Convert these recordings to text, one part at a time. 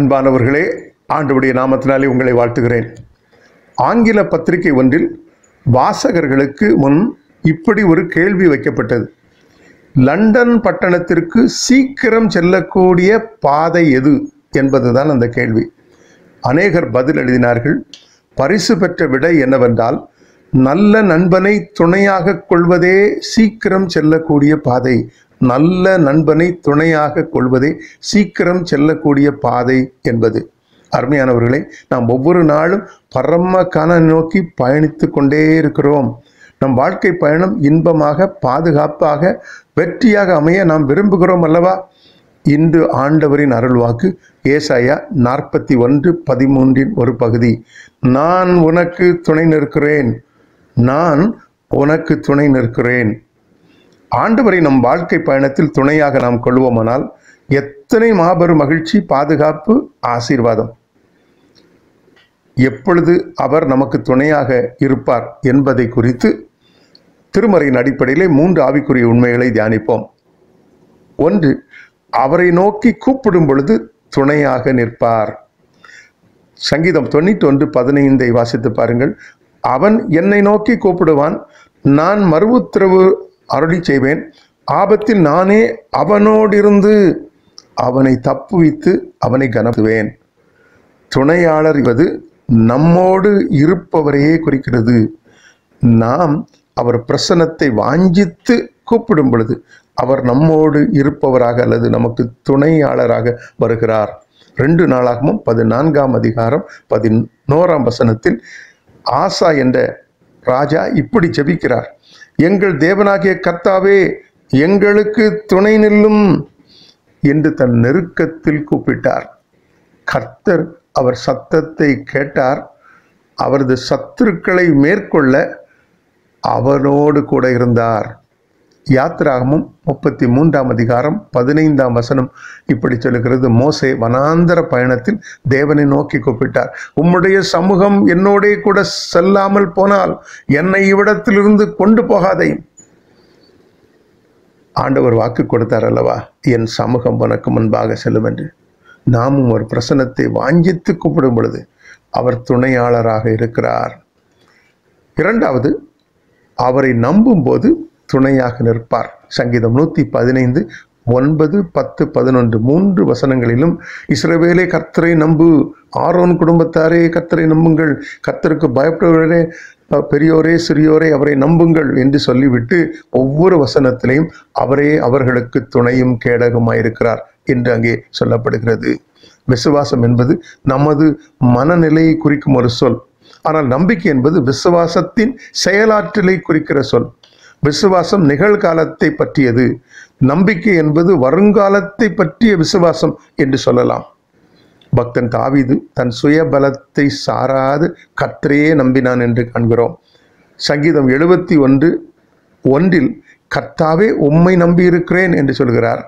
அன்பானவர்களே ஆண்டுடைய நாமத்தினாலே உங்களை வாழ்த்துகிறேன். ஆங்கில பத்திரிகை ஒன்றில் வாசகர்களுக்கு முன் இப்படி ஒரு கேள்வி வைக்கப்பட்டது. லண்டன் பட்டணத்திற்கு சீக்கிரம் செல்லக்கூடிய பாதை எது என்பதுதான் அந்த கேள்வி. அநேகர் பதில் எழுதினார்கள் பரிசு பெற்ற விடை என்னவென்றால் நல்ல நண்பனை துணையாக கொள்வதே சீக்கிரம் செல்லக்கூடிய பாதை நல்ல நண்பனை துணையாக கொள்வதே சீக்கிரம் செல்லக்கூடிய பாதை என்பது. அருமையானவர்களே நாம் ஒவ்வொரு நாளும் பரம கன நோக்கி பயணித்து கொண்டே இருக்கிறோம். நம் வாழ்க்கை பயணம் இன்பமாக பாதுகாப்பாக வெற்றியாக அமைய நாம் விரும்புகிறோம் அல்லவா? இன்று ஆண்டவரின் அருள்வாக்கு ஏசாயா நாற்பத்தி ஒன்று பதிமூன்றின் ஒரு பகுதி. நான் உனக்கு துணை நிற்கிறேன். நான் உனக்கு துணை நிற்கிறேன். ஆண்டவரை நம் வாழ்க்கை பயணத்தில் துணையாக நாம் கொள்வோமானால் எத்தனை மாபெரும் மகிழ்ச்சி பாதுகாப்பு ஆசீர்வாதம். எப்பொழுது அவர் நமக்கு துணையாக இருப்பார் என்பதை குறித்து திருமறையின் அடிப்படையிலே மூன்று ஆவிக்குரிய உண்மைகளை தியானிப்போம். ஒன்று அவரை நோக்கி கூப்பிடும் பொழுது துணையாக நிற்பார். சங்கீதம் தொண்ணூற்றி ஒன்று பதினைந்தை வாசித்து பாருங்கள். அவன் என்னை நோக்கி கூப்பிடுவான் நான் மறு உத்தரவு அருளி செய்வேன். ஆபத்தில் நானே அவனோடிருந்து அவனை தப்புவித்து அவனை கனப்புவேன் துணையாளர் இவது நம்மோடு இருப்பவரையே குறிக்கிறது. நாம் அவர் பிரசன்னத்தை வாஞ்சித்து கூப்பிடும் பொழுது அவர் நம்மோடு இருப்பவராக அல்லது நமக்கு துணையாளராக வருகிறார். ரெண்டு நாளாகவும் பதினான்காம் அதிகாரம் பதினோராம் வசனத்தில் ஆசா என்ற ராஜா இப்படி ஜெபிக்கிறார். எங்கள் தேவனாகிய கர்த்தாவே எங்களுக்கு துணை நில்லும் என்று தன் நெருக்கத்தில் கூப்பிட்டார். கர்த்தர் அவர் சத்தத்தை கேட்டார். அவரது சத்துருக்களை மேற்கொள்ள அவனோடு கூட இருந்தார். யாத்திராகமும் முப்பத்தி மூன்றாம் அதிகாரம் பதினைந்தாம் வசனம் இப்படி சொல்லுகிறது. மோசே வனாந்தர பயணத்தில் தேவனை நோக்கி கூப்பிட்டார். உம்முடைய சமூகம் என்னோடே கூட செல்லாமல் போனால் என்னை இவ்விடத்திலிருந்து கொண்டு போகாதே ஆண்டவர் வாக்கு கொடுத்தார் அல்லவா? என் சமூகம் உனக்கு முன்பாக செல்லும் என்று. நாமும் ஒரு பிரசனத்தை வாஞ்சித்து கூப்பிடும் பொழுது அவர் துணையாளராக இருக்கிறார். இரண்டாவது அவரை நம்பும் போது துணையாக நிற்பார். சங்கீதம் நூற்றி பதினைந்து ஒன்பது பத்து பதினொன்று மூன்று வசனங்களிலும் இஸ்ரவேலே கர்த்தரை நம்பு. ஆரோன் குடும்பத்தாரே கர்த்தரை நம்புங்கள். கர்த்தருக்கு பயப்படுவரே பெரியோரே சிறியோரே அவரை நம்புங்கள் என்று சொல்லிவிட்டு ஒவ்வொரு வசனத்திலையும் அவரே அவர்களுக்கு துணையும் கேடகமாயிருக்கிறார் என்று அங்கே சொல்லப்படுகிறது. விசுவாசம் என்பது நமது மனநிலையை குறிக்கும் ஒரு சொல். ஆனால் நம்பிக்கை என்பது விசுவாசத்தின் செயலாற்றலை குறிக்கிற சொல். விசுவாசம் நிகழ்காலத்தை பற்றியது. நம்பிக்கை என்பது வருங்காலத்தை பற்றிய விசுவாசம் என்று சொல்லலாம். பக்தன் தாவிது தன் சுயபலத்தை சாராது கர்த்தரையே நம்பினான் என்று காண்கிறோம். சங்கீதம் எழுபத்தி ஒன்று ஒன்றில் கர்த்தாவே உம்மை நம்பியிருக்கிறேன் என்று சொல்கிறார்.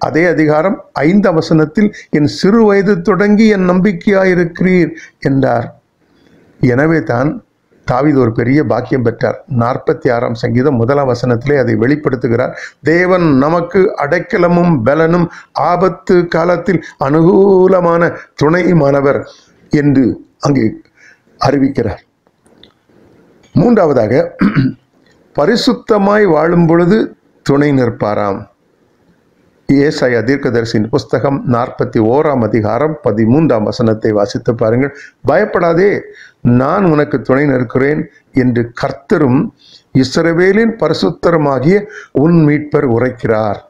அதே அதிகாரம் ஐந்து அவசனத்தில் என் சிறு வயது தொடங்கி என் நம்பிக்கையாயிருக்கிறீர் என்றார். எனவே தான் தாவித ஒரு பெரிய பாக்கியம் பெற்றார். நாற்பத்தி ஆறாம் சங்கீதம் முதலாம் வசனத்திலே அதை வெளிப்படுத்துகிறார். தேவன் நமக்கு அடைக்கலமும் பலனும் ஆபத்து காலத்தில் அனுகூலமான துணையுமானவர் என்று அங்கே அறிவிக்கிறார். மூன்றாவதாக பரிசுத்தமாய் வாழும் பொழுது துணை நிற்பாராம். ஏசாயா தீர்க்கதரிசியின் புஸ்தகம் நாற்பத்தி ஓராம் அதிகாரம் பதிமூன்றாம் வசனத்தை வாசித்து பாருங்கள். பயப்படாதே நான் உனக்கு துணை நிற்கிறேன் என்று கர்த்தரும் இஸ்ரவேலின் பரிசுத்தரமாகிய உன் மீட்பர் உரைக்கிறார்.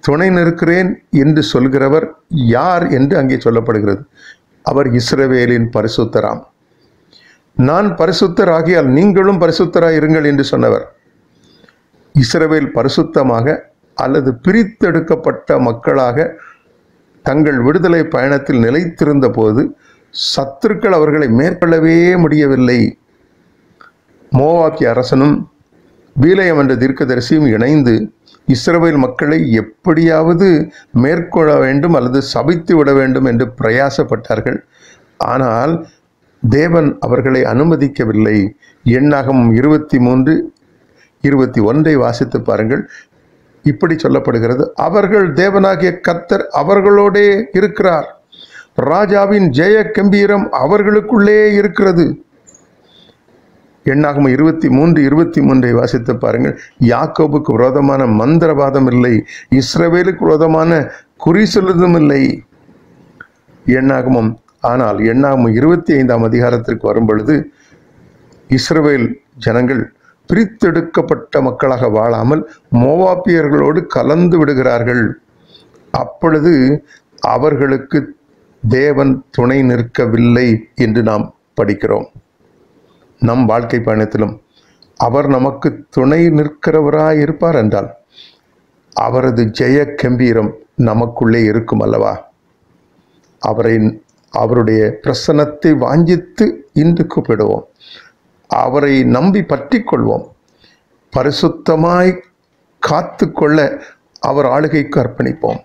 துணை நிற்கிறேன் என்று சொல்கிறவர் யார் என்று அங்கே சொல்லப்படுகிறது. அவர் இஸ்ரவேலின் பரிசுத்தராம். நான் பரிசுத்தர் ஆகியால் நீங்களும் பரிசுத்தராக இருங்கள் என்று சொன்னவர். இஸ்ரவேல் பரிசுத்தமாக அல்லது பிரித்தெடுக்கப்பட்ட மக்களாக தங்கள் விடுதலை பயணத்தில் நிலைத்திருந்த போது சத்துருக்கள் அவர்களை மேற்கொள்ளவே முடியவில்லை. மோவாக்கிய அரசனும் பீலயம் என்ற தீர்க்கதரிசியும் இணைந்து இஸ்ரவேல் மக்களை எப்படியாவது மேற்கொள்ள வேண்டும் அல்லது சபித்து விட வேண்டும் என்று பிரயாசப்பட்டார்கள். ஆனால் தேவன் அவர்களை அனுமதிக்கவில்லை. எண்ணாகம் இருபத்தி மூன்று இருபத்தி ஒன்றை வாசித்து பாருங்கள். இப்படி சொல்லப்படுகிறது. அவர்கள் தேவனாகிய கத்தர் அவர்களோடே இருக்கிறார். ராஜாவின் ஜெய கம்பீரம் அவர்களுக்குள்ளே இருக்கிறது. எண்ணாகும் இருபத்தி மூன்று இருபத்தி மூன்றை வாசித்து பாருங்கள். யாக்கோபுக்கு விரோதமான மந்திரவாதம் இல்லை. இஸ்ரவேலுக்கு விரோதமான குறி சொல்லுதும் இல்லை. எண்ணாகமும் ஆனால் எண்ணாகமும் இருபத்தி ஐந்தாம் அதிகாரத்திற்கு வரும் பொழுது இஸ்ரவேல் ஜனங்கள் பிரித்தெடுக்கப்பட்ட மக்களாக வாழாமல் மோவாப்பியர்களோடு கலந்து விடுகிறார்கள். அப்பொழுது அவர்களுக்கு தேவன் துணை நிற்கவில்லை என்று நாம் படிக்கிறோம். நம் வாழ்க்கை பயணத்திலும் அவர் நமக்கு துணை நிற்கிறவராய் இருப்பார் என்றால் அவரது ஜெய கம்பீரம் நமக்குள்ளே இருக்கும் அல்லவா? அவரை அவருடைய பிரசன்னத்தை வாஞ்சித்து இன்று கூப்பிடுவோம். அவரை நம்பி பற்றி கொள்வோம் பரிசுத்தமாய் காத்து கொள்ள அவர் ஆளுகைக்கு அர்ப்பணிப்போம்.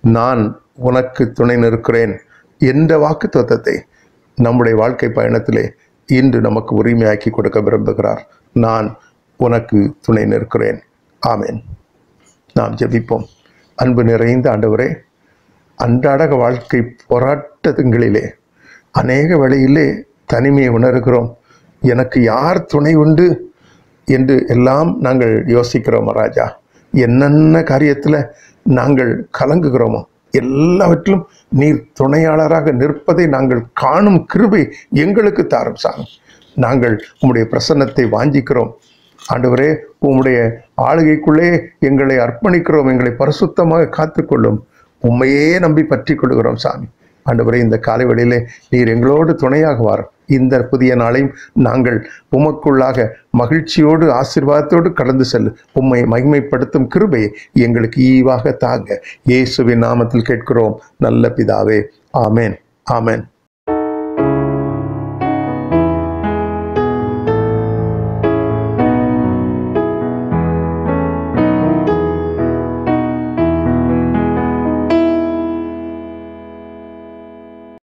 நான் உனக்கு துணை நிற்கிறேன் என்ற வாக்கு தத்துவத்தை நம்முடைய வாழ்க்கை பயணத்திலே இன்று நமக்கு உரிமையாக்கி கொடுக்க விரும்புகிறார். நான் உனக்கு துணை நிற்கிறேன். ஆமேன். நாம் ஜெபிப்போம். அன்பு நிறைந்த ஆண்டவரே அன்றாடக வாழ்க்கை போராட்டங்களிலே அநேக வழியிலே தனிமையை உணர்கிறோம். எனக்கு யார் துணை உண்டு என்று எல்லாம் நாங்கள் யோசிக்கிறோம் ராஜா. என்னென்ன காரியத்தில் நாங்கள் கலங்குகிறோமோ எல்லாவற்றிலும் நீர் துணையாளராக நிற்பதை நாங்கள் காணும் கிருபை எங்களுக்கு தாரும் சாமி. நாங்கள் உம்முடைய பிரசன்னத்தை வாஞ்சிக்கிறோம். ஆண்டவரே உம்முடைய ஆளுகைக்குள்ளே எங்களை அர்ப்பணிக்கிறோம் எங்களை பரிசுத்தமாக காத்துக்கொள்ளும். உண்மையே நம்பி பற்றி கொள்கிறோம் சாமி. ஆண்டவரே இந்த காலை வழியிலே நீர் எங்களோடு துணையாக வாரும் இந்த புதிய நாளையும் நாங்கள் உமக்குள்ளாக மகிழ்ச்சியோடு ஆசிர்வாதத்தோடு கடந்து செல்லு. உம்மை மகிமைப்படுத்தும் கிருபையை எங்களுக்கு ஈவாக தாங்க. இயேசுவின் நாமத்தில் கேட்கிறோம். நல்ல பிதாவே. ஆமேன். ஆமேன்.